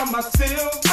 by myself.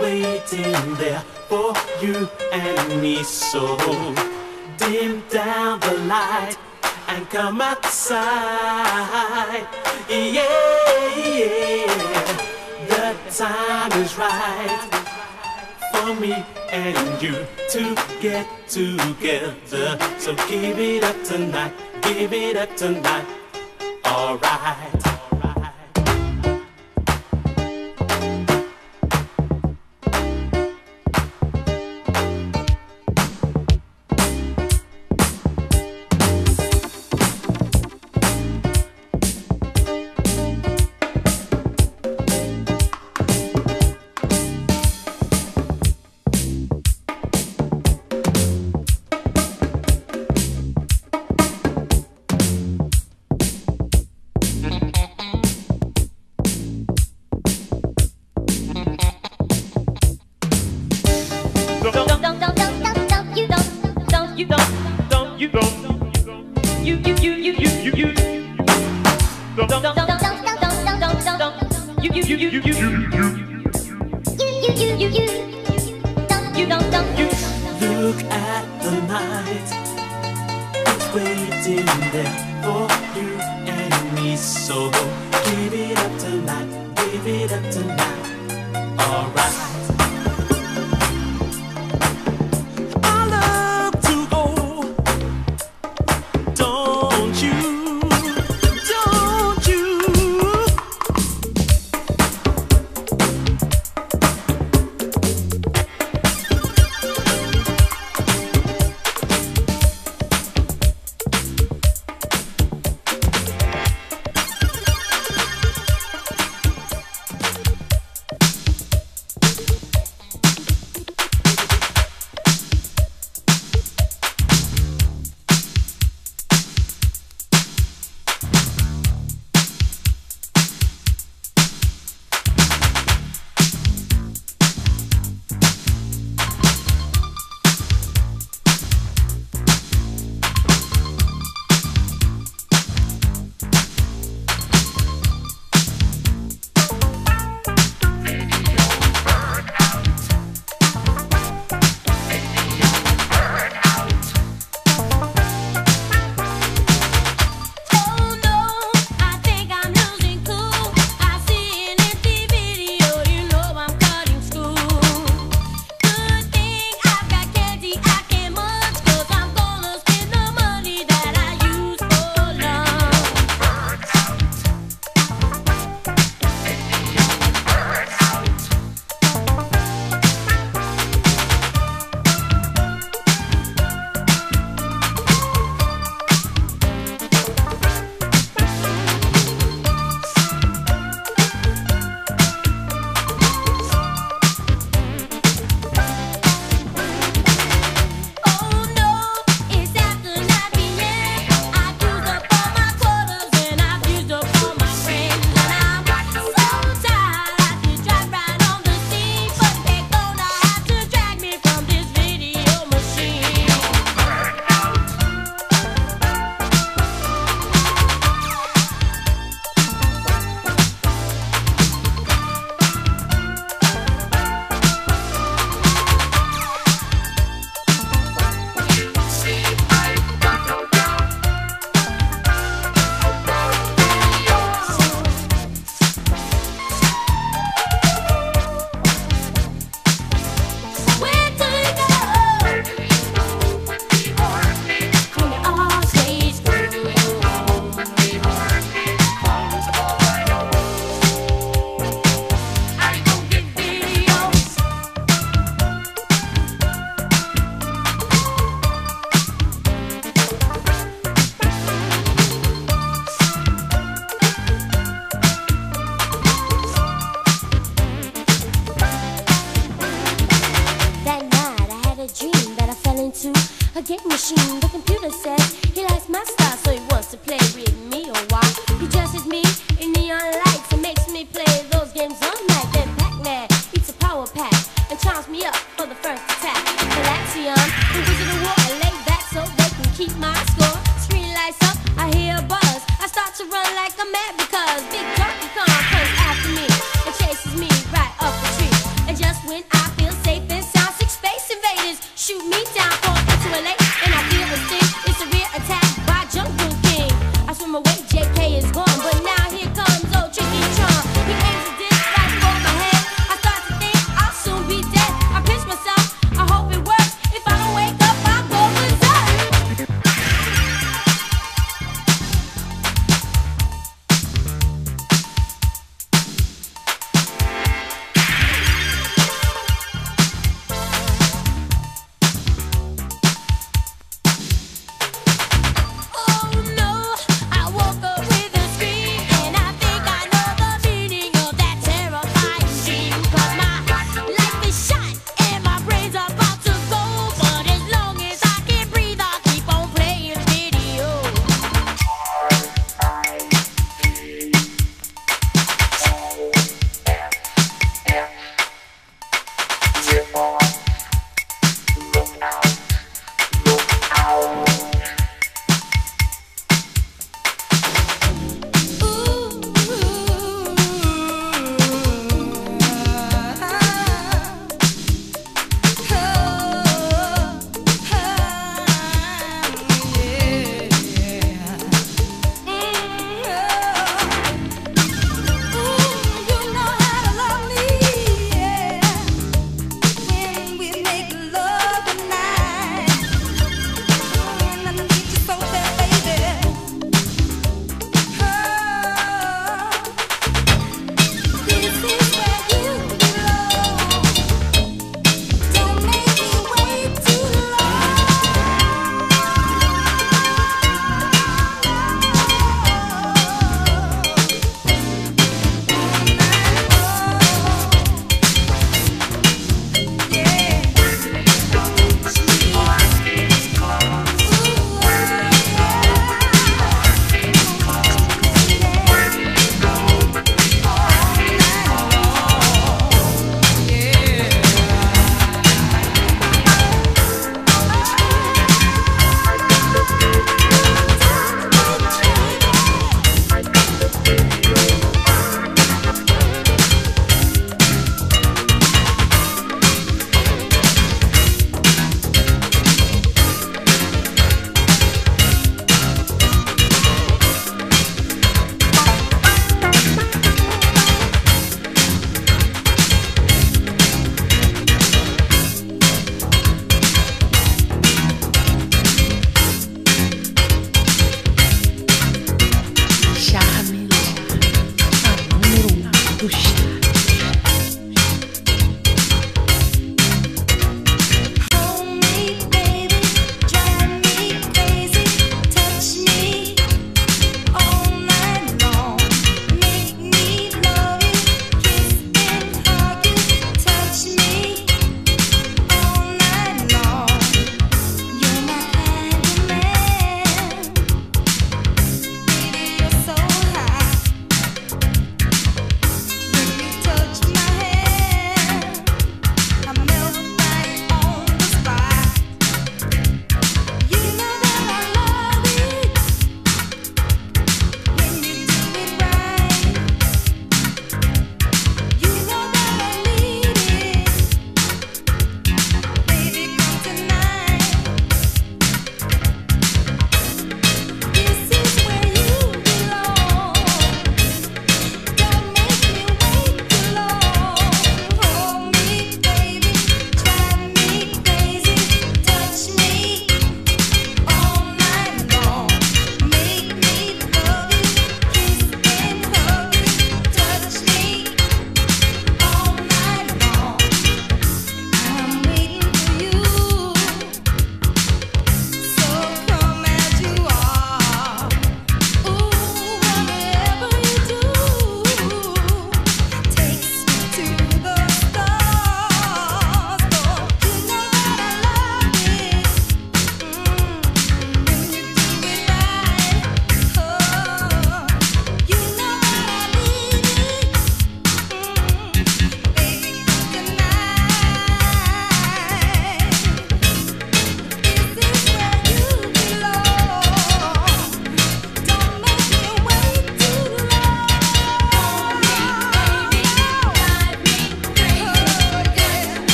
Waiting there for you and me. So dim down the light and come outside. Yeah, yeah. The time is right for me and you to get together. So give it up tonight, give it up tonight. Alright.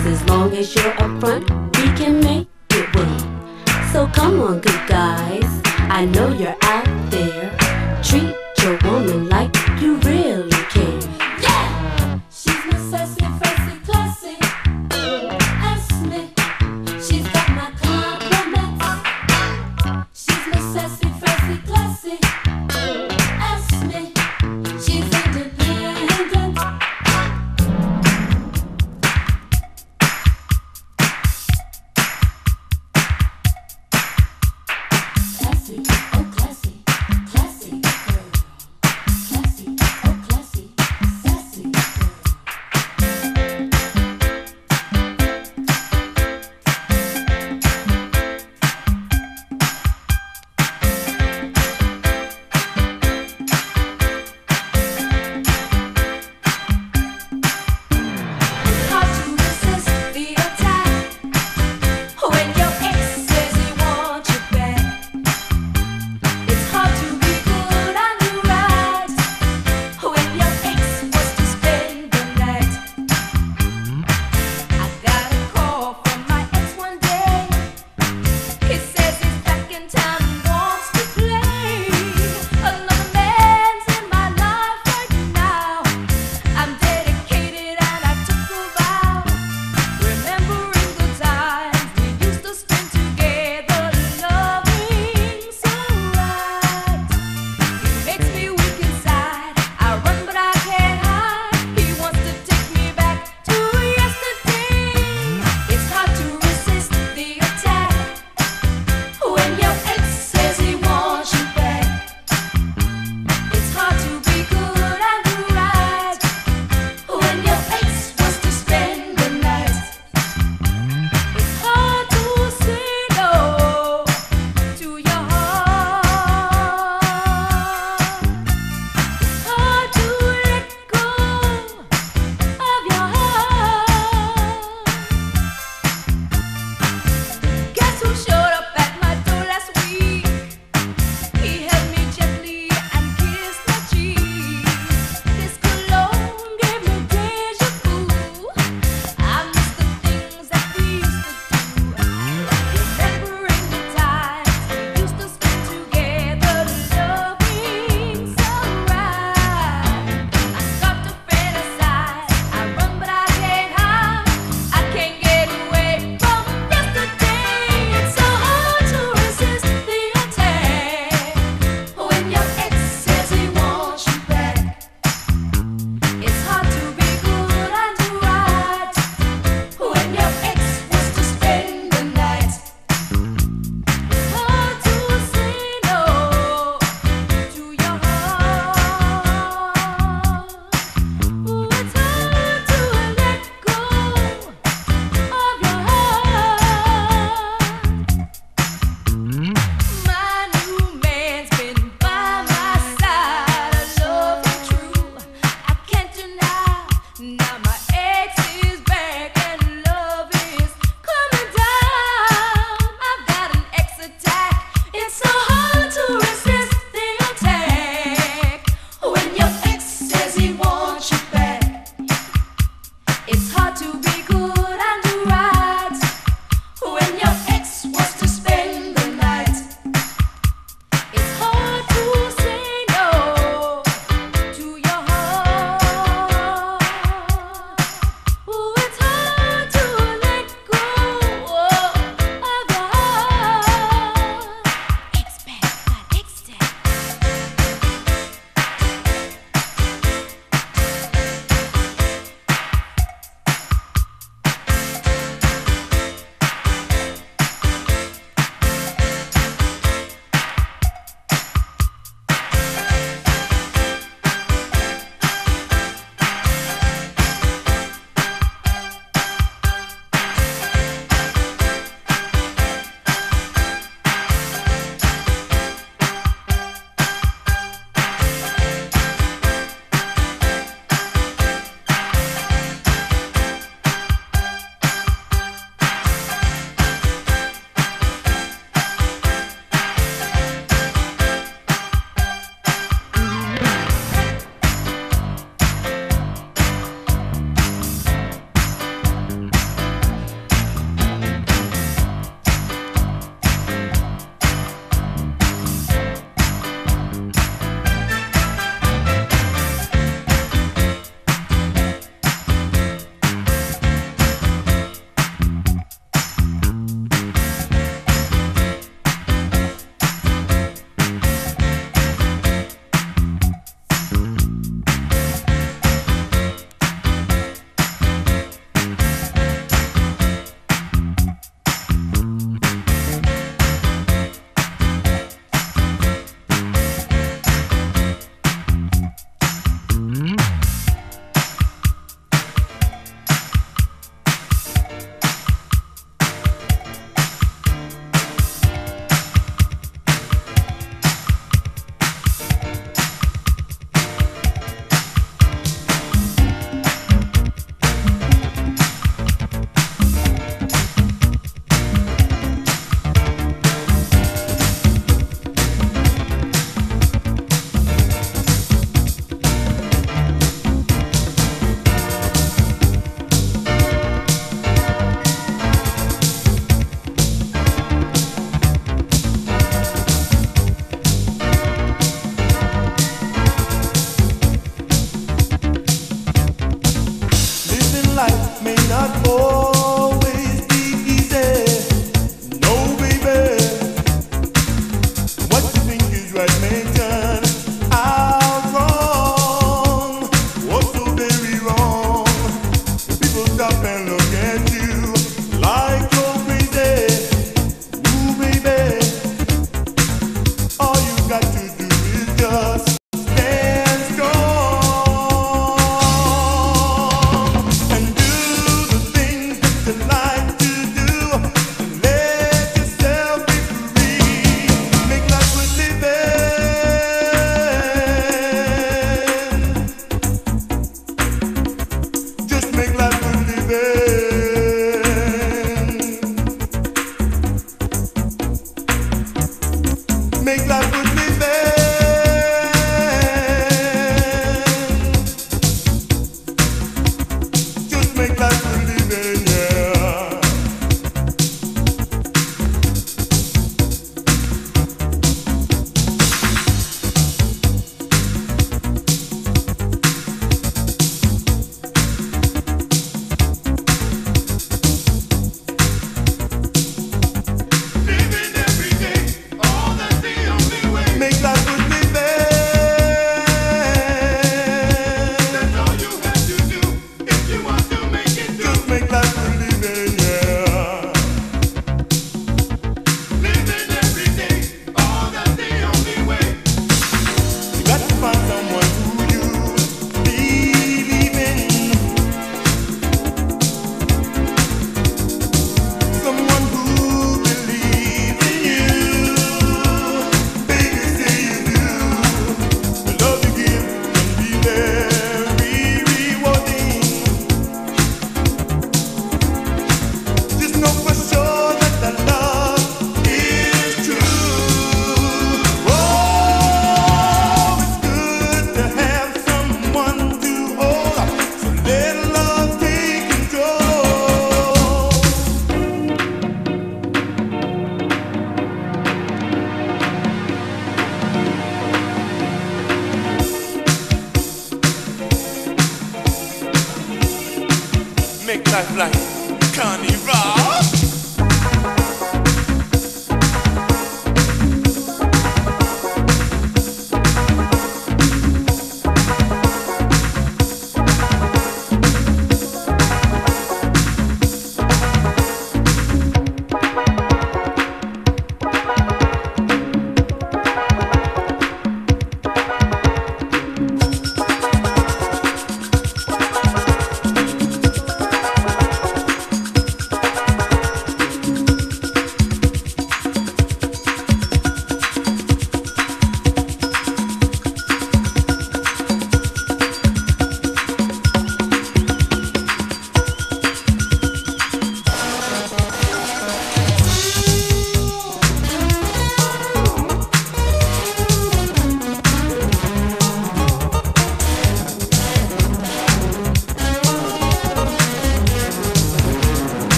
Cause as long as you're upfront, we can make it work. So come on, good guys. I know you're out there. Treat your woman like